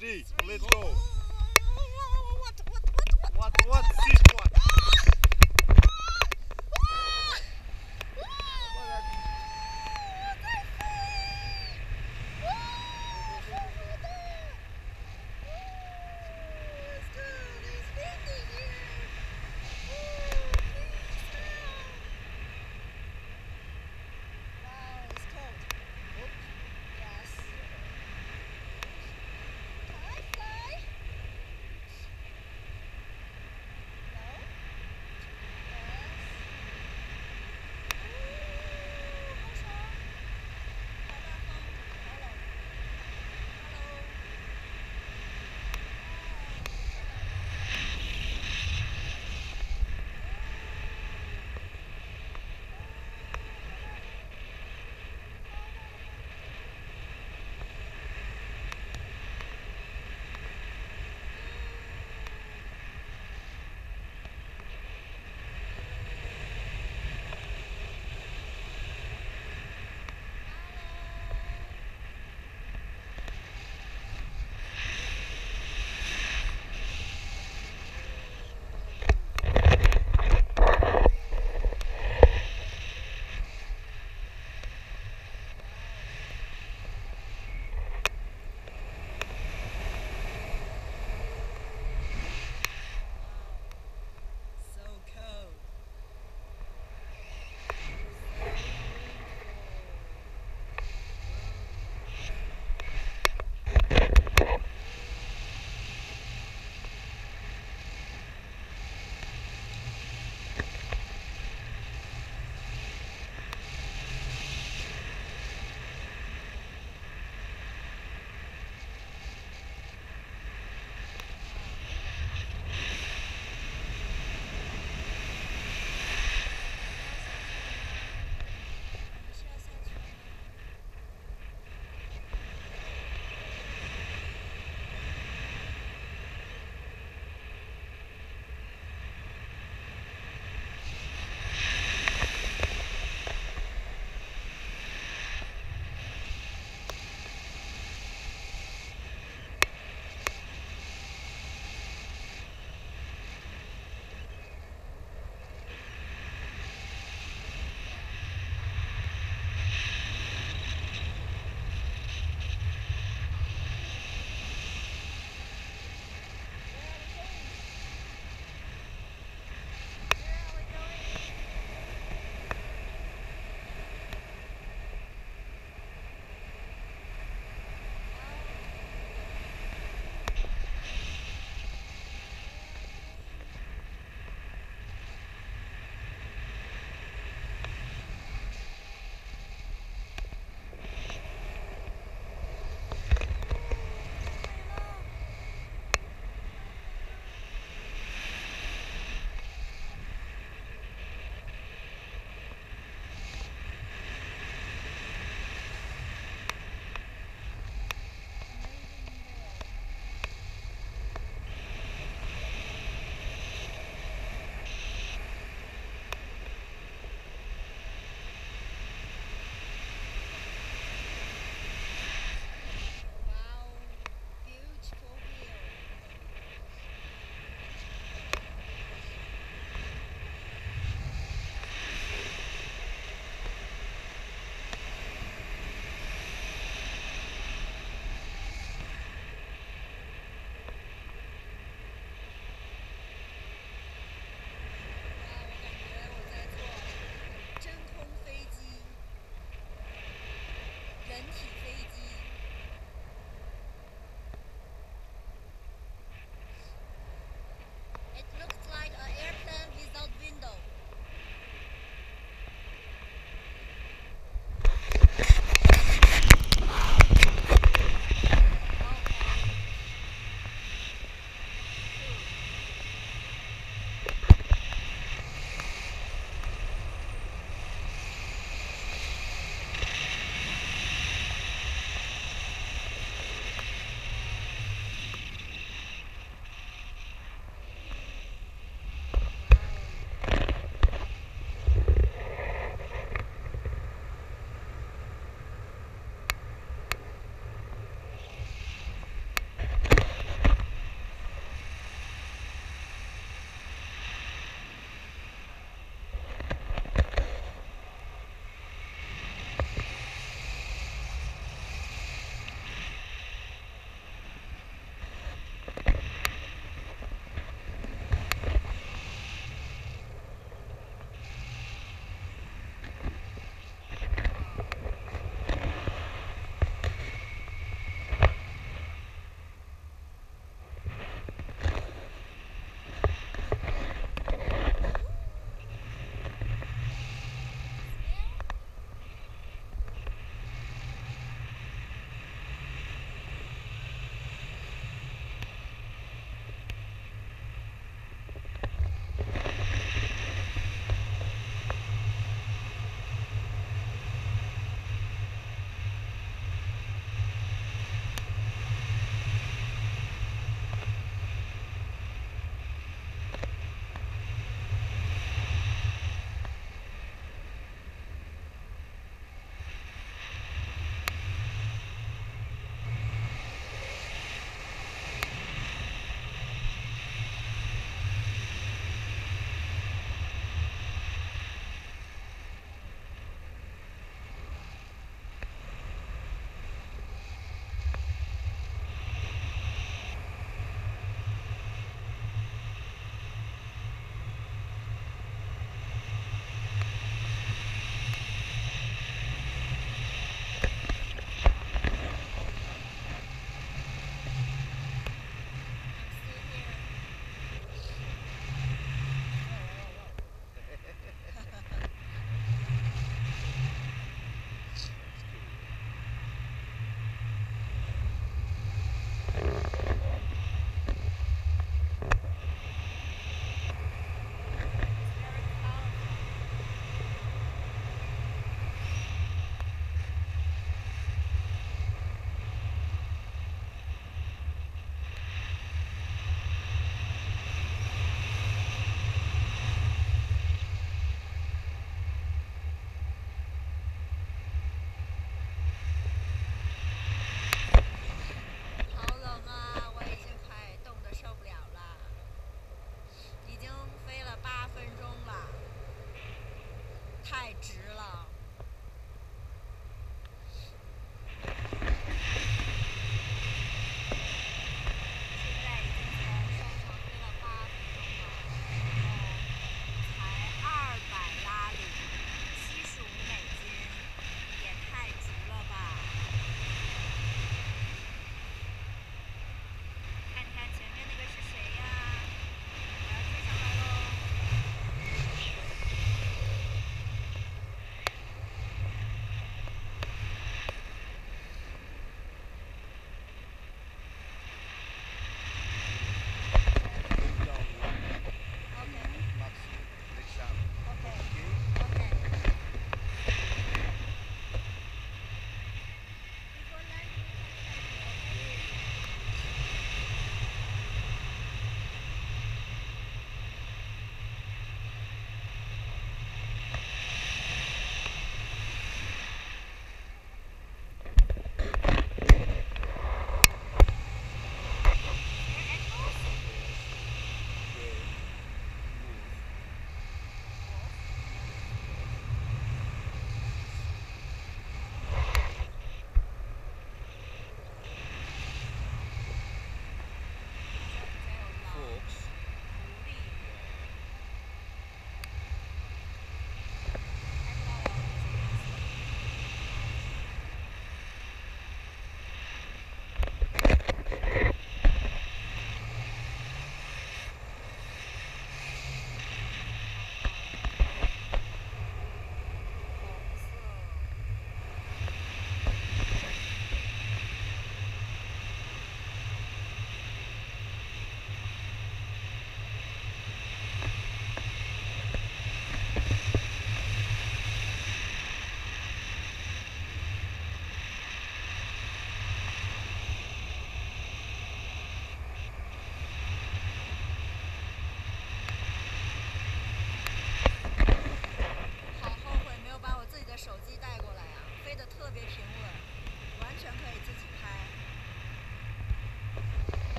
three. Let's go. What, what, what?